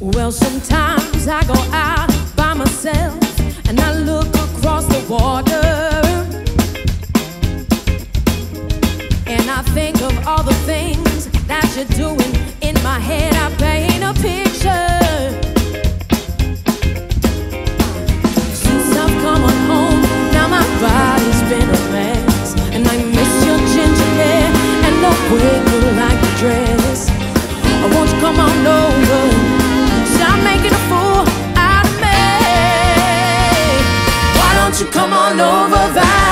Well, sometimes I go out by myself and I look across the water. And I think of all the things that you're doing. In my head, I paint a picture. Since I've come on home, now my body's been a mess. And I miss your ginger hair and the way fool